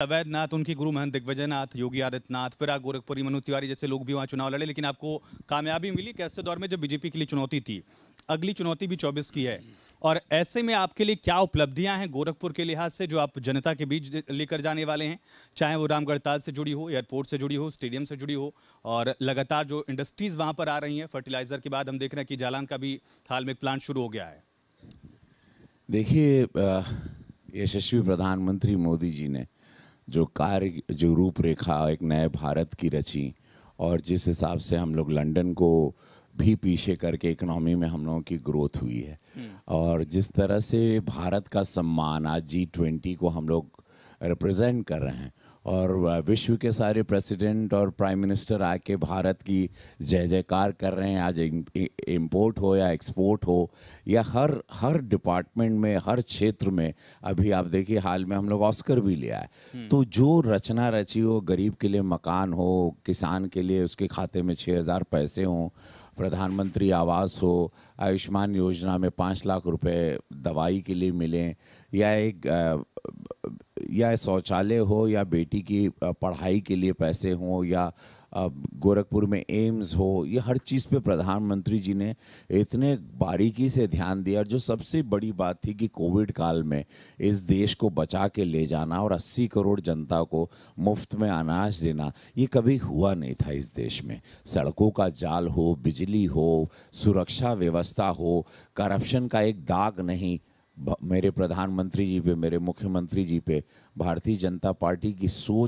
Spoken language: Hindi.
अवैधनाथ, उनकी गुरु महंत दिग्विजय नाथ योगी आदित्यनाथ फिराक गोरखपुरी, मनु तिवारी जैसे लोग भी वहाँ चुनाव लड़े, लेकिन आपको कामयाबी मिली कि ऐसे दौर में जब बीजेपी के लिए चुनौती थी? अगली चुनौती भी 24 की है। और ऐसे में आपके लिए क्या उपलब्धियाँ हैं गोरखपुर के लिहाज से, जो आप जनता के बीच लेकर जाने वाले हैं? चाहे वो रामगढ़ ताल से जुड़ी हो, एयरपोर्ट से जुड़ी हो, स्टेडियम से जुड़ी हो, और लगातार जो इंडस्ट्रीज़ वहाँ पर आ रही हैं, फर्टिलाइज़र के बाद हम देख रहे हैं कि जालान का भी हाल में प्लांट शुरू हो गया है। देखिए यशस्वी प्रधानमंत्री मोदी जी ने जो कार्य जो रूपरेखा एक नए भारत की रची और जिस हिसाब से हम लोग लंदन को भी पीछे करके इकोनॉमी में हम लोगों की ग्रोथ हुई है। और जिस तरह से भारत का सम्मान आज जी ट्वेंटी को हम लोग रिप्रेजेंट कर रहे हैं। और विश्व के सारे प्रेसिडेंट और प्राइम मिनिस्टर आके भारत की जय जयकार कर रहे हैं। आज इंपोर्ट हो या एक्सपोर्ट हो या हर हर डिपार्टमेंट में हर क्षेत्र में अभी आप देखिए हाल में हम लोग ऑस्कर भी लिया है। तो जो रचना रची हो गरीब के लिए मकान हो किसान के लिए उसके खाते में छः हज़ार पैसे हों प्रधानमंत्री आवास हो आयुष्मान योजना में पाँच लाख रुपए दवाई के लिए मिलें या एक या शौचालय हो या बेटी की पढ़ाई के लिए पैसे हों या गोरखपुर में एम्स हो, ये हर चीज़ पे प्रधानमंत्री जी ने इतने बारीकी से ध्यान दिया। और जो सबसे बड़ी बात थी कि कोविड काल में इस देश को बचा के ले जाना और 80 करोड़ जनता को मुफ़्त में अनाज देना, ये कभी हुआ नहीं था इस देश में। सड़कों का जाल हो, बिजली हो, सुरक्षा व्यवस्था हो, करप्शन का एक दाग नहीं मेरे प्रधानमंत्री जी पे मेरे मुख्यमंत्री जी पे भारतीय जनता पार्टी की सोच